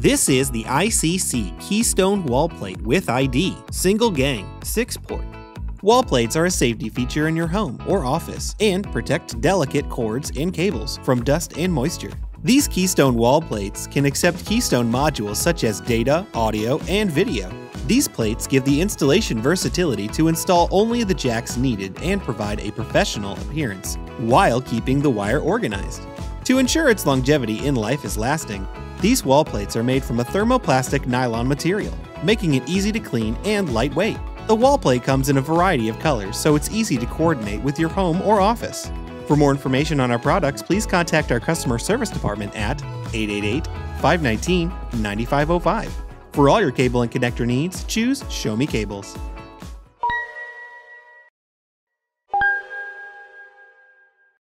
This is the ICC Keystone wall plate with ID, single gang, 6 port. Wall plates are a safety feature in your home or office and protect delicate cords and cables from dust and moisture. These Keystone wall plates can accept Keystone modules such as data, audio, and video. These plates give the installation versatility to install only the jacks needed and provide a professional appearance, while keeping the wire organized. To ensure its longevity in life is lasting, these wall plates are made from a thermoplastic nylon material, making it easy to clean and lightweight. The wall plate comes in a variety of colors, so it's easy to coordinate with your home or office. For more information on our products, please contact our customer service department at 888 519 9505. For all your cable and connector needs, choose Show Me Cables.